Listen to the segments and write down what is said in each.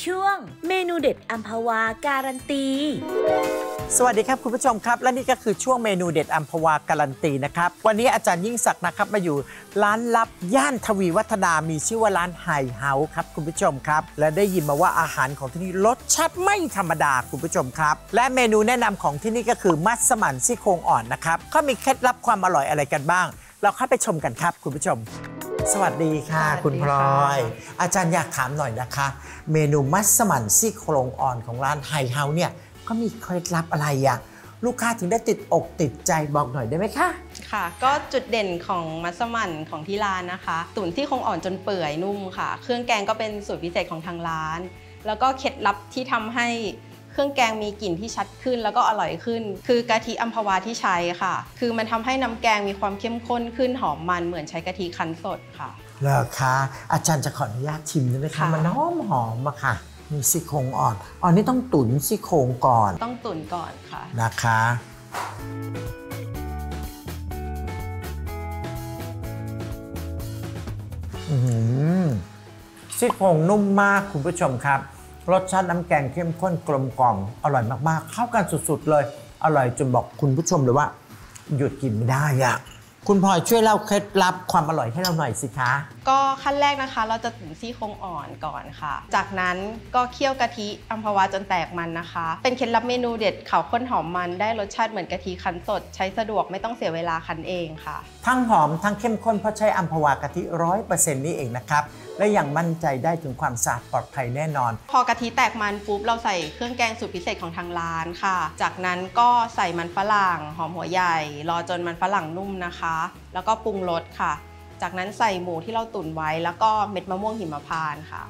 ช่วงเมนูเด็ดอัมพวาการันตี สวัสดีครับคุณผู้ชมครับ และนี่ก็คือช่วงเมนูเด็ดอัมพวาการันตีนะครับ วันนี้อาจารย์ยิ่งศักดิ์นะครับมาอยู่ร้านลับย่านทวีวัฒนามีชื่อว่าร้านไฮเฮาส์ครับคุณผู้ชมครับ และได้ยินมาว่าอาหารของที่นี่รสชาติไม่ธรรมดาคุณผู้ชมครับ และเมนูแนะนำของที่นี่ก็คือมัสมั่นซี่โครงอ่อนนะครับเขามีเคล็ดลับความอร่อยอะไรกันบ้าง เราเข้าไปชมกันครับคุณผู้ชม สวัสดีค่ะสวัสดีคุณพลค่ะอย อาจารย์อยากถามหน่อยนะคะ เมนูมัสมั่นซี่โครงอ่อนของร้านไฮเฮาส์เนี่ยก็มีเคล็ดลับอะไรอะลูกค้าถึงได้ติดอกติดใจบอกหน่อยได้ไหมคะ ค่ะ ก็จุดเด่นของมัสมั่นของที่ร้านนะคะ ตุ๋นที่คงอ่อนจนเปื่อยนุ่มค่ะ เครื่องแกงก็เป็นสูตรพิเศษของทางร้าน แล้วก็เคล็ดลับที่ทำให้ เครื่องแกงมีกลิ่นที่ชัดขึ้นแล้วก็อร่อยขึ้น คือกะทิอัมพวาที่ใช้ค่ะ คือมันทำให้น้ำแกงมีความเข้มข้นขึ้นหอมมันเหมือนใช้กะทิคั้นสดค่ะเหรอคะอาจารย์จะขออนุญาตชิมได้ไหมคะค่ะมันหอมหอมๆอะค่ะมีซี่โครงอ่อนอ๋อนี่ต้องตุ๋นซี่โครงก่อน ต้องตุ๋นก่อนค่ะนะคะอื้อหือซี่โครงนุ่มมากคุณผู้ชมครับ รสชาติน้ำแกงเข้มข้นกลมกล่อมอร่อยมากๆ เข้ากันสุดๆเลย อร่อยจนบอกคุณผู้ชมเลยว่า หยุดกินไม่ได้อะคุณพลอยช่วยเล่าเคล็ดลับความอร่อยให้เราหน่อยสิคะก็ขั้นแรกนะคะ เราจะตุ๋นซี่โครงอ่อนก่อนค่ะ จากนั้นก็เคี่ยวกะทิอัมพวาจนแตกมันนะคะ เป็นเคล็ดลับเมนูเด็ดขาวข้นหอมมันได้รสชาติเหมือนกะทิคั้นสด ใช้สะดวกไม่ต้องเสียเวลาคั้นเองค่ะ ทั้งหอมทั้งเข้มข้นเพราะใช้อัมพวากะทิร้อยเปอร์เซ็นต์นี่เองนะครับและยังมั่นใจได้ถึงความสะอาดปลอดภัยแน่นอน พอกะทิแตกมันปุ๊บเราใส่เครื่องแกงสูตรพิเศษของทางร้านค่ะ จากนั้นก็ใส่มันฝรั่งหอมหัวใหญ่ รอจนมันฝรั่งนุ่มนะคะ แล้วก็ปรุงรสค่ะ จากนั้นใส่หมูที่เราตุ๋นไว้ แล้วก็เม็ดมะม่วงหิมพานต์ค่ะ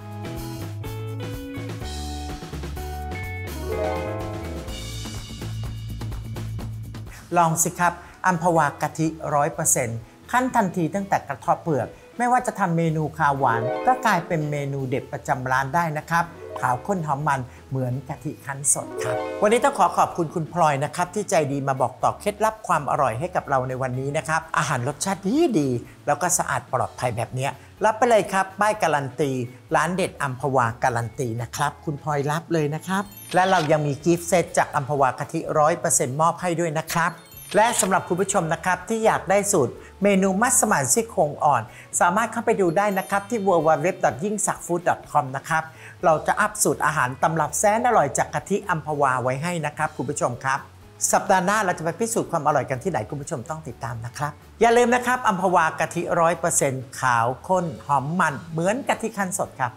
ลองสิครับอัมพวากะทิร้อยเปอร์เซ็นต์ขั้นทันทีตั้งแต่กระทบเปลือก ไม่ว่าจะทำเมนูคาหวาน ก็กลายเป็นเมนูเด็ดประจำร้านได้นะครับ ขาวข้นหอมมันเหมือนกะทิคั้นสดครับ วันนี้ต้องขอขอบคุณคุณพลอยนะครับ ที่ใจดีมาบอกต่อเคล็ดลับความอร่อยให้กับเราในวันนี้นะครับ อาหารรสชาติดีดี แล้วก็สะอาดปลอดภัยแบบนี้ รับไปเลยครับ ป้ายการันตี ร้านเด็ดอัมพวาการันตีนะครับ คุณพลอยรับเลยนะครับ และเรายังมีกิฟต์เซตจากอัมพวากะทิร้อยเปอร์เซ็นต์มอบให้ด้วยนะครับ และสำหรับคุณผู้ชมนะครับที่อยากได้สูตรเมนูมัสมั่นซี่โครงอ่อน สามารถเข้าไปดูได้นะครับที่ www.yingsakfood.com นะครับเราจะอัพสูตรอาหารตำรับแสนอร่อยจากกะทิอัมพวาไว้ให้นะครับคุณผู้ชมครับสัปดาห์หน้าเราจะไปพิสูจน์ความอร่อยกันที่ไหนคุณผู้ชมต้องติดตามนะครับ อย่าลืมนะครับอัมพวากะทิร้อยเปอร์เซ็นต์ขาวข้นหอมมันเหมือนกะทิคั้นสดครับ